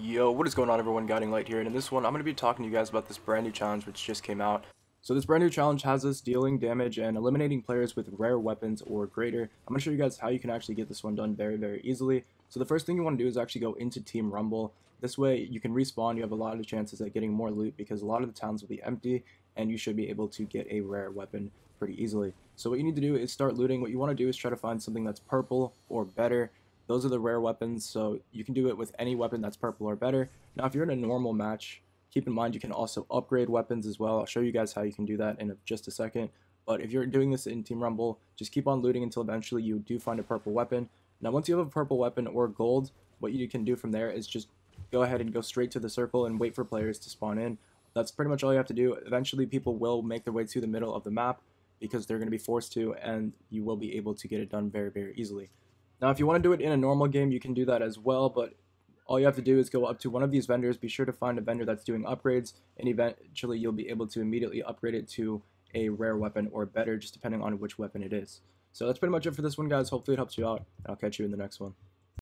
Yo, what is going on everyone, Guiding Light here, and in this one I'm going to be talking to you guys about this brand new challenge which just came out. So this brand new challenge has us dealing damage and eliminating players with rare weapons or greater. I'm going to show you guys how you can actually get this one done very, very easily. So the first thing you want to do is actually go into Team Rumble. This way you can respawn, you have a lot of chances at getting more loot because a lot of the towns will be empty and you should be able to get a rare weapon pretty easily. So what you need to do is start looting. What you want to do is try to find something that's purple or better. Those are the rare weapons, so you can do it with any weapon that's purple or better. Now, if you're in a normal match, keep in mind you can also upgrade weapons as well. I'll show you guys how you can do that in just a second. But if you're doing this in Team Rumble, just keep on looting until eventually you do find a purple weapon. Now, once you have a purple weapon or gold, what you can do from there is just go ahead and go straight to the circle and wait for players to spawn in. That's pretty much all you have to do. Eventually, people will make their way to the middle of the map because they're going to be forced to, and you will be able to get it done very, very easily. Now, if you want to do it in a normal game, you can do that as well, but all you have to do is go up to one of these vendors, be sure to find a vendor that's doing upgrades, and eventually you'll be able to immediately upgrade it to a rare weapon or better, just depending on which weapon it is. So that's pretty much it for this one, guys. Hopefully it helps you out, and I'll catch you in the next one.